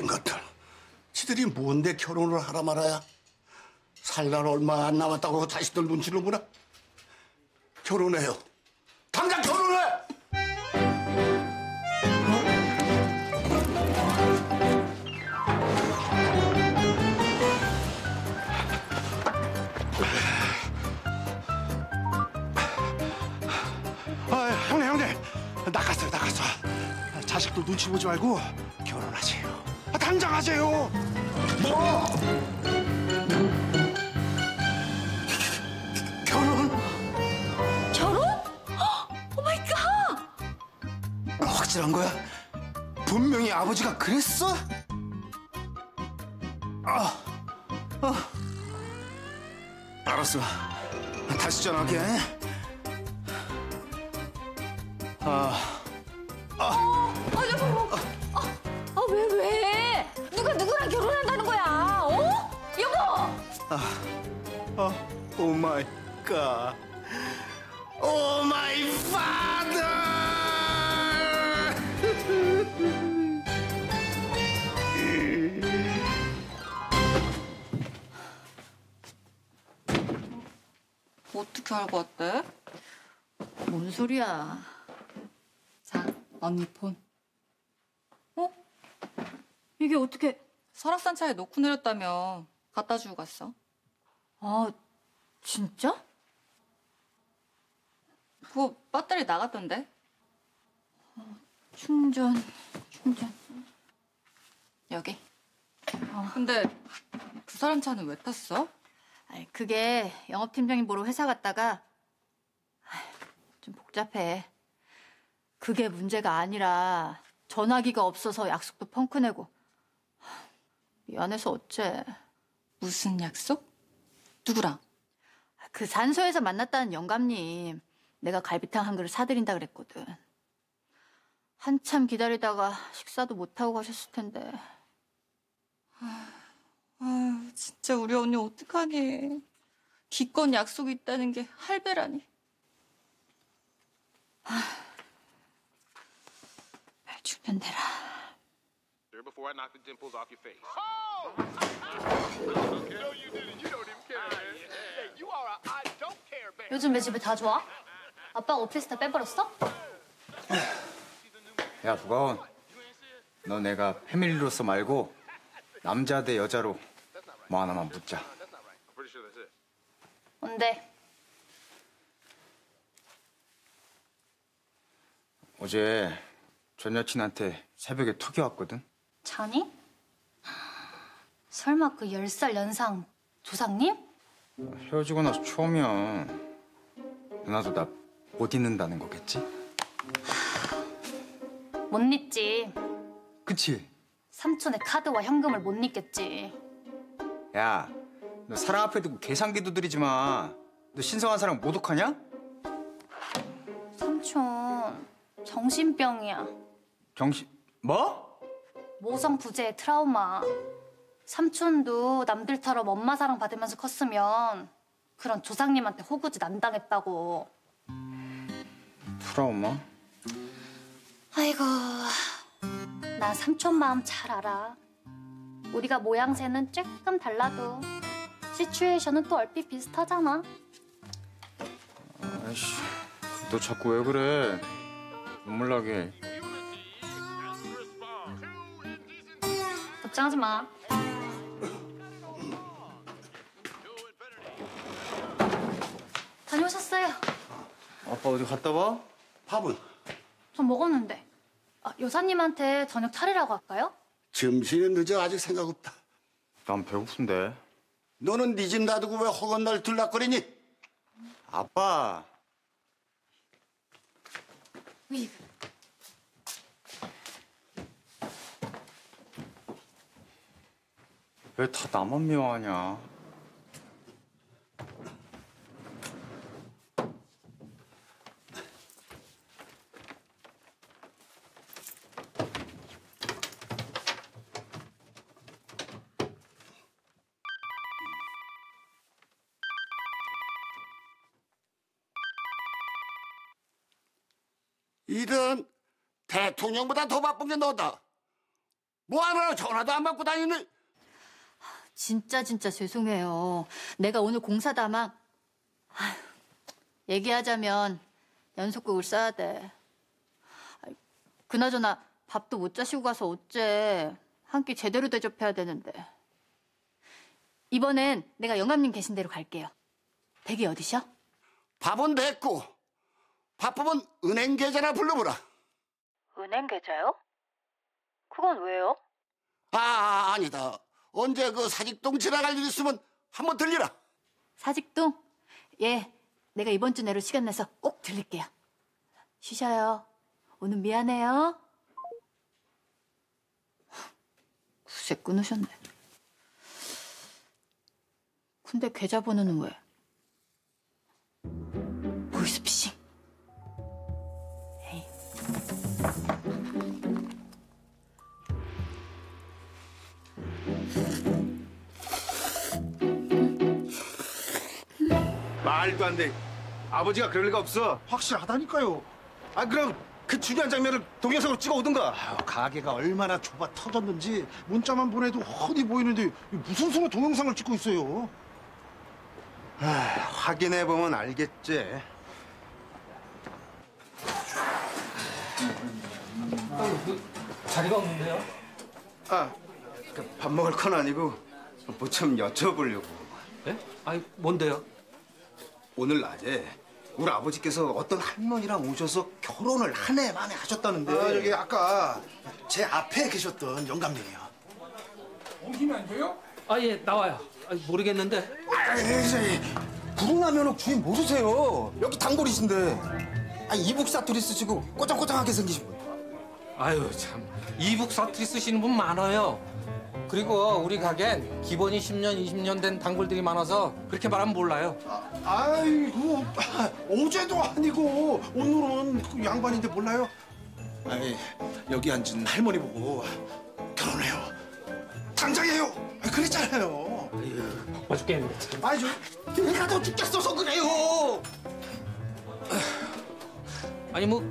못된 것들. 지들이 뭔데 결혼을 하라 말아야? 살 날 얼마 안 남았다고 자식들 눈치를 보나? 결혼해요. 당장 결혼해! 아, 형님, 형님. 나갔어요, 나갔어. 자식들 눈치 보지 말고 결혼하세요. 아, 당장 하세요. 뭐? 결혼? 결혼? Oh my God! 확실한 거야? 분명히 아버지가 그랬어? 아, 아. 알았어. 다시 전화할게. 아, 아, 마이 갓. 오 마이 파더! 어떻게 알고 왔대? 뭔 소리야? 자, 언니 폰. 어? 이게 어떻게... 설악산 차에 놓고 내렸다며 갖다 주고 갔어. 아, 진짜? 그거 배터리 나갔던데? 충전, 충전. 여기. 근데 그 사람 차는 왜 탔어? 아이, 그게 영업팀장님 보러 회사 갔다가 좀 복잡해. 그게 문제가 아니라 전화기가 없어서 약속도 펑크내고 하, 미안해서 어째. 무슨 약속? 누구랑? 그 산소에서 만났다는 영감님 내가 갈비탕 한 그릇 사드린다 그랬거든. 한참 기다리다가 식사도 못하고 가셨을 텐데. 아유, 진짜 우리 언니 어떡하니. 기껏 약속이 있다는 게 할배라니. 말 죽는 대라. Sir, before I knock the dimples off your face. Oh! no, you didn't. You don't even care, man. Hey, you are a I don't care man. 요즘 내 집에 다 좋아? 아빠가 오피스 다 빼버렸어? 야 부가원 너 내가 패밀리로서 말고 남자 대 여자로 뭐 하나만 묻자. 뭔데? 어제 전 여친한테 새벽에 톡이 왔거든 자니? 설마 그 10살 연상 조상님? 헤어지고 나서 처음이야 누나도 나 못 잊는다는 거겠지? 못 잊지. 그치? 삼촌의 카드와 현금을 못 잊겠지. 야 너 사랑 앞에 두고 계산기 두드리지 마 너 신성한 사랑 모독하냐? 삼촌 정신병이야. 정신 뭐? 모성 부재의 트라우마. 삼촌도 남들처럼 엄마 사랑 받으면서 컸으면 그런 조상님한테 호구짓 안 당했다고. 트라우마? 아이고, 난 삼촌 마음 잘 알아. 우리가 모양새는 조금 달라도 시츄에이션은 또 얼핏 비슷하잖아. 아이씨 너 자꾸 왜 그래 눈물 나게 걱정하지 마. 다녀오셨어요. 아빠 어디 갔다 와? 밥은? 전 먹었는데. 아, 여사님한테 저녁 차리라고 할까요? 점심이 늦어 아직 생각 없다. 난 배고픈데 너는 네 집 놔두고 왜 허건 날 들락거리니? 아빠 으이, 왜다 나만 미워하냐 이런 대통령보다 더 바쁜 게 너다. 뭐 하나 전화도 안 받고 다니는 진짜 진짜 죄송해요. 내가 오늘 공사다망 아휴, 얘기하자면 연속극을 써야 돼. 그나저나 밥도 못 자시고 가서 어째 한 끼 제대로 대접해야 되는데. 이번엔 내가 영감님 계신 대로 갈게요. 댁이 어디셔? 밥은 됐고 바쁘면 은행 계좌나 불러보라. 은행 계좌요? 그건 왜요? 아, 아 아니다. 언제 그 사직동 지나갈 일 있으면 한번 들리라. 사직동? 예, 내가 이번 주 내로 시간 내서 꼭 들릴게요. 쉬셔요. 오늘 미안해요. 구세 끊으셨네. 근데 계좌번호는 왜? 말도 안 돼. 아버지가 그럴 리가 없어. 확실하다니까요. 아 그럼 그 중요한 장면을 동영상으로 찍어 오든가. 아유, 가게가 얼마나 좁아 터졌는지 문자만 보내도 훤히 보이는데 무슨 수로 동영상을 찍고 있어요. 아, 확인해 보면 알겠지. 자리가 없는데요? 아, 그밥 먹을 건 아니고 뭐 좀 여쭤보려고. 예? 아니 뭔데요? 오늘 낮에 우리 아버지께서 어떤 할머니랑 오셔서 결혼을 한 해 만에 하셨다는데. 아, 저기 아까 제 앞에 계셨던 영감님이요. 아예 나와요. 아, 모르겠는데. 에이, 구로나 면허 주인 모르세요. 여기 단골이신데. 아, 이북 사투리 쓰시고 꼬장꼬장하게 생기신 분. 아유 참 이북 사투리 쓰시는 분 많아요. 그리고 우리 가겐 기본이 10년 20년 된 단골들이 많아서 그렇게 말하면 몰라요. 아이고 어제도 아니고 오늘은 그 양반인데 몰라요? 아이 여기 앉은 할머니 보고 결혼해요 당장해요 아, 그랬잖아요 바빠 죽겠네. 참. 아이 저 내가 더 죽겠어서 그래요 아니 뭐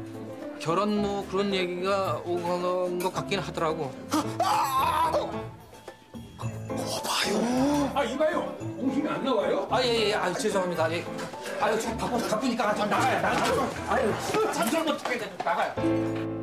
결혼 뭐 그런 얘기가 오는 것 같긴 하더라고. 거 봐요 아 이봐요 공심이 안 나와요? 아 예예 아유 죄송합니다. 예. 아유 참 바쁘 바쁘니까 좀 나가요 나가요. 아유 잠시만 어떻게 나가요.